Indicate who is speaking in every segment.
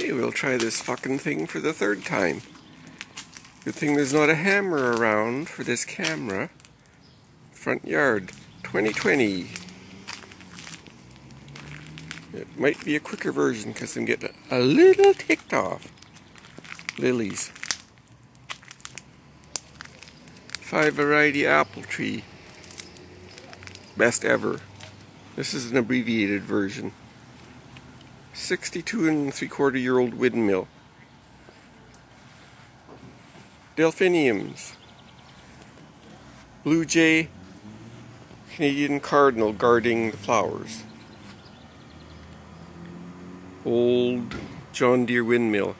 Speaker 1: Hey, we'll try this fucking thing for the third time. Good thing there's not a hammer around for this camera. Front yard, 2020. It might be a quicker version because I'm getting a little ticked off. Lilies. Five variety apple tree. Best ever. This is an abbreviated version. 62 and three quarter year old windmill. Delphiniums. Blue jay, Canadian cardinal guarding the flowers. Old John Deere windmill.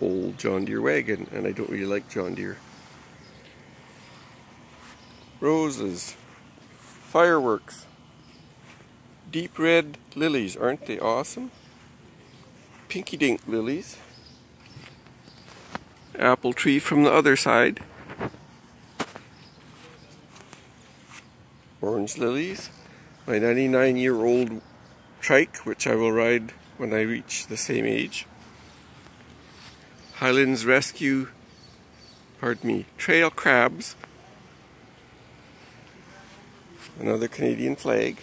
Speaker 1: Old John Deere wagon, and I don't really like John Deere. Roses. Fireworks. Deep red lilies, aren't they awesome? Pinky dink lilies. Apple tree from the other side. Orange lilies. My 99 year old trike, which I will ride when I reach the same age. Highlands Rescue, pardon me, trail crabs. Another Canadian flag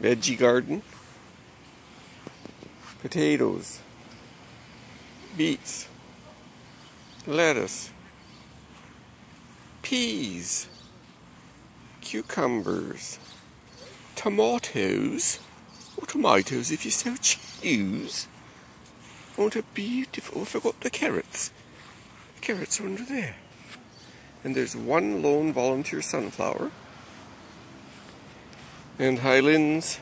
Speaker 1: veggie garden, potatoes, beets, lettuce, peas, cucumbers, tomatoes, or tomatoes if you so choose. What a beautiful, oh, I forgot the carrots. The carrots are under there. And there's one lone volunteer sunflower and Highlands,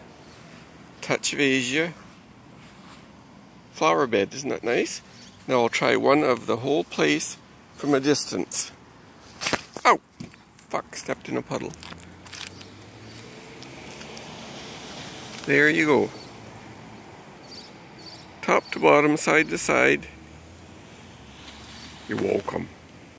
Speaker 1: Touch of Asia, flower bed. Isn't that nice? Now I'll try one of the whole place from a distance. Oh, fuck, stepped in a puddle. There you go. Top to bottom, side to side. You're welcome.